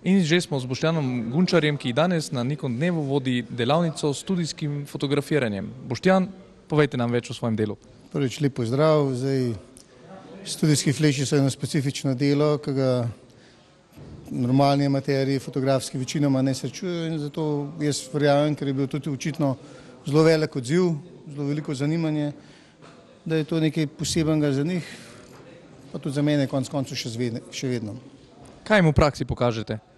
In že smo z Boštjanom Gunčarjem, ki danes na nekom dnevu vodi delavnico s studijskim fotografiranjem. Boštjan, povejte nam več o svojem delu. Prvič lep pozdrav. Zdaj, studijski fleši so eno specifično delo, ki ga normalni amaterji fotografski večinoma ne srečujejo in zato jaz verjamem, ker je bil tudi očitno zelo velik odziv, zelo veliko zanimanje, da je to nekaj posebenega za njih, pa tudi za mene konc koncev še, zved, še vedno. Kaj jim v praksi pokažete?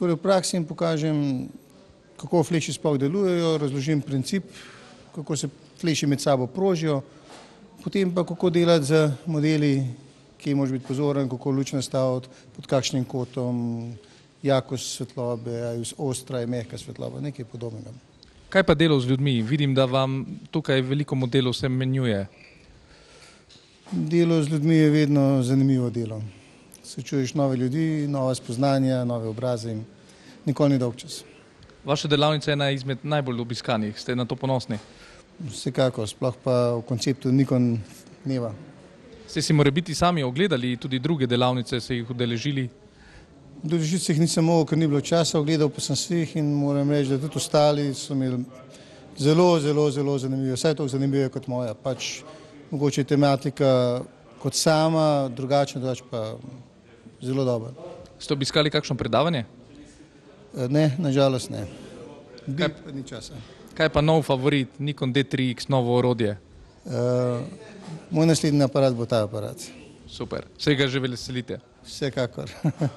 Torej v praksi jim pokažem, kako fleši sploh delujejo, razložim princip, kako se fleši med sabo prožijo, potem pa kako delati z modeli, kje moraš biti pozoren, kako luč nastaviti, pod kakšnim kotom, jakost svetlobe, ali ostra je mehka svetloba, nekaj podobnega. Kaj pa delo z ljudmi? Vidim, da vam tukaj veliko modelov se menjuje. Delo z ljudmi je vedno zanimivo delo. Srečuješ nove ljudi, nova spoznanja, nove obraze in nikoli ni dolg čas. Vaša delavnica je ena izmed najbolj obiskanih, ste na to ponosni? Vsekakor, sploh pa v konceptu Nikon dneva. Ste si mora biti sami ogledali tudi druge delavnice, se jih udeležili? Udeležiti se jih nisem mogel, ker ni bilo časa, ogledal pa sem si jih in moram reči, da tudi ostali so imeli zelo, zelo, zelo zanimivo, vsaj tako zanimivo kot moja. Pač mogoče tematika kot sama, drugačna, drugače pa zelo dobra. Ste obiskali kakšno predavanje? Ne, nažalost ne. Bi, pa ni časa. Kaj pa nov favorit, Nikon D3X, novo orodje? Uh, moj naslednji aparat bo ta aparat. Super, vsega že veselite. Vsekakor.